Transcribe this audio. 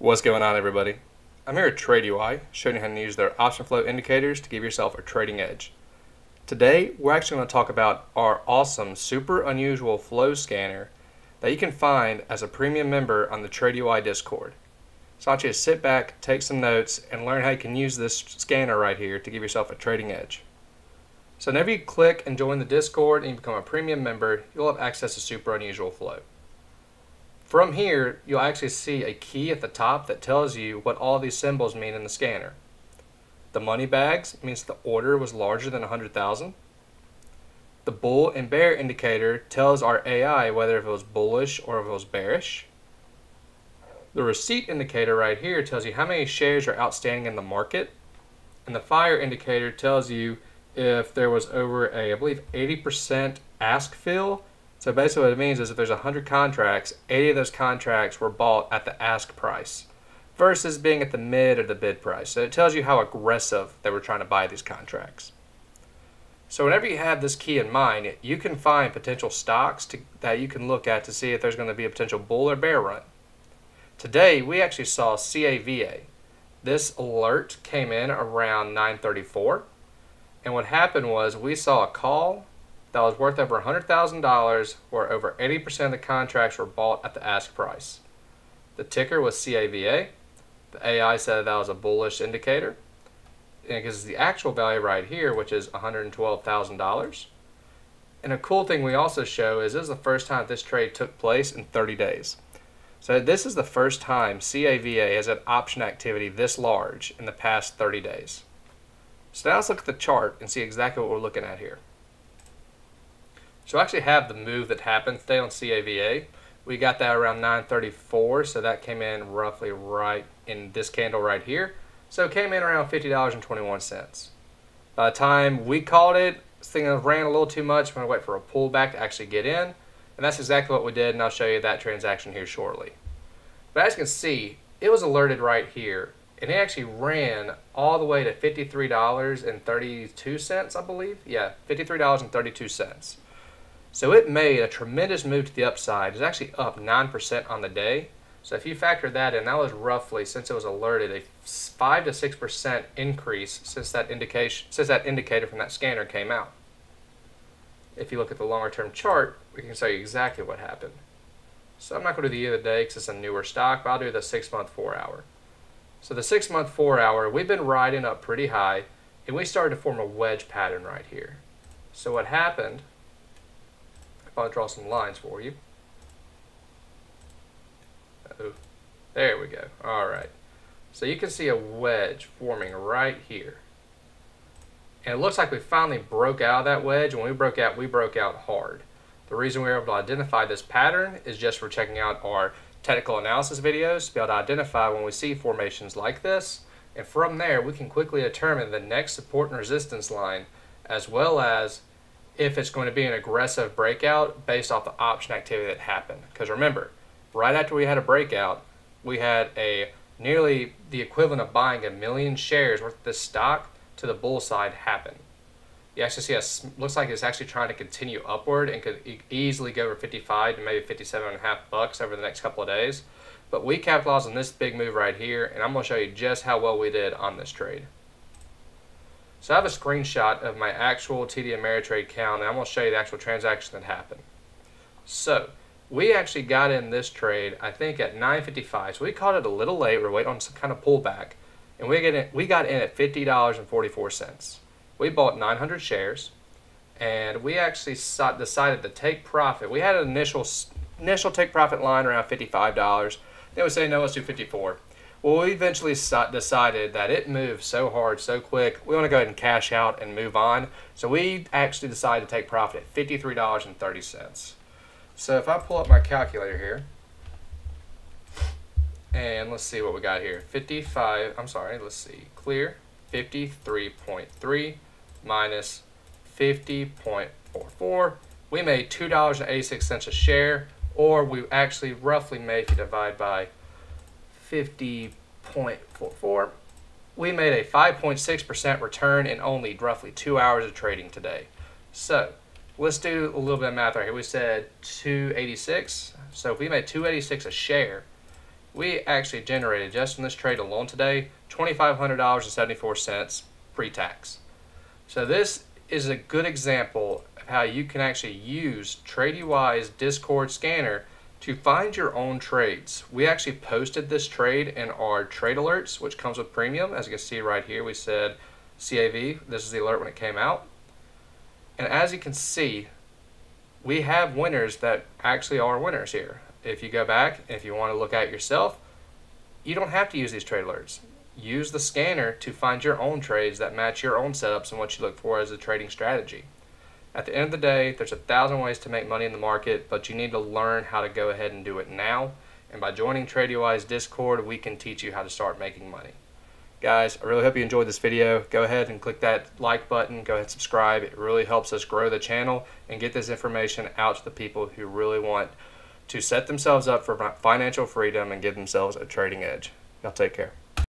What's going on, everybody? I'm here at TradeUI, showing you how to use their option flow indicators to give yourself a trading edge. Today, we're actually going to talk about our awesome, super unusual flow scanner that you can find as a premium member on the TradeUI Discord. So I want you to sit back, take some notes, and learn how you can use this scanner right here to give yourself a trading edge. So whenever you click and join the Discord and you become a premium member, you'll have access to super unusual flow. From here, you'll actually see a key at the top that tells you what all these symbols mean in the scanner. The money bags means the order was larger than 100,000. The bull and bear indicator tells our AI whether if it was bullish or if it was bearish. The receipt indicator right here tells you how many shares are outstanding in the market. And the fire indicator tells you if there was over a, I believe, 80% ask fill so basically what it means is if there's 100 contracts, 80 of those contracts were bought at the ask price versus being at the mid or the bid price. So it tells you how aggressive they were trying to buy these contracts. So whenever you have this key in mind, you can find potential stocks to, that you can look at to see if there's going to be a potential bull or bear run. Today, we actually saw CAVA. This alert came in around 934. And what happened was we saw a call that was worth over $100,000 where over 80% of the contracts were bought at the ask price. The ticker was CAVA. The AI said that was a bullish indicator. And it gives the actual value right here, which is $112,000. And a cool thing we also show is this is the first time this trade took place in 30 days. So this is the first time CAVA has had option activity this large in the past 30 days. So now let's look at the chart and see exactly what we're looking at here. So I actually have the move that happened today on CAVA. We got that around 934, so that came in roughly right in this candle right here. So it came in around $50.21. By the time we called it, this thing ran a little too much. I'm going to wait for a pullback to actually get in. And that's exactly what we did, and I'll show you that transaction here shortly. But as you can see, it was alerted right here. And it actually ran all the way to $53.32, I believe. Yeah, $53.32. So it made a tremendous move to the upside. It's actually up 9% on the day. So if you factor that in, that was roughly, since it was alerted, a 5 to 6% increase since that indication since that indicator from that scanner came out. If you look at the longer term chart, we can show you exactly what happened. So I'm not going to do the year of the day because it's a newer stock, but I'll do the 6 month 4 hour. So the 6 month 4 hour, we've been riding up pretty high, and we started to form a wedge pattern right here. So what happened I'll draw some lines for you. Uh oh There we go. All right. So you can see a wedge forming right here. And it looks like we finally broke out of that wedge. When we broke out, we broke out hard. The reason we were able to identify this pattern is just for checking out our technical analysis videos to be able to identify when we see formations like this. And from there, we can quickly determine the next support and resistance line as well as if it's going to be an aggressive breakout based off the option activity that happened. Because remember, right after we had a breakout, we had a nearly the equivalent of buying a million shares worth of this stock to the bull side happen. You actually see us looks like it's actually trying to continue upward and could easily go over 55 to maybe 57 and a half bucks over the next couple of days. But we capitalized on this big move right here, and I'm going to show you just how well we did on this trade. So I have a screenshot of my actual TD Ameritrade account, and I'm going to show you the actual transaction that happened. So we actually got in this trade, I think, at 9.55. So we caught it a little late. We are waiting on some kind of pullback, and we get we got in at $50.44. We bought 900 shares, and we actually decided to take profit. We had an initial initial take profit line around $55. Then we say no, let's do 54. Well, we eventually decided that it moved so hard, so quick, we want to go ahead and cash out and move on. So we actually decided to take profit at $53.30. So if I pull up my calculator here, and let's see what we got here. 55, I'm sorry, let's see, clear, 53.3 minus 50.44. We made $2.86 a share, or we actually roughly made, if you divide by 50.44. We made a 5.6% return in only roughly two hours of trading today. So let's do a little bit of math right here. We said 286. So if we made 286 a share, we actually generated just from this trade alone today $2,500.74 pre-tax. So this is a good example of how you can actually use TradeUI's Discord scanner to find your own trades. We actually posted this trade in our trade alerts, which comes with premium. As you can see right here, we said CAV. This is the alert when it came out. And as you can see, we have winners that actually are winners here. If you go back, if you want to look at yourself, you don't have to use these trade alerts. Use the scanner to find your own trades that match your own setups and what you look for as a trading strategy. At the end of the day, there's a thousand ways to make money in the market, but you need to learn how to go ahead and do it now. And by joining TradeUI's Discord, we can teach you how to start making money. Guys, I really hope you enjoyed this video. Go ahead and click that like button. Go ahead and subscribe. It really helps us grow the channel and get this information out to the people who really want to set themselves up for financial freedom and give themselves a trading edge. Y'all take care.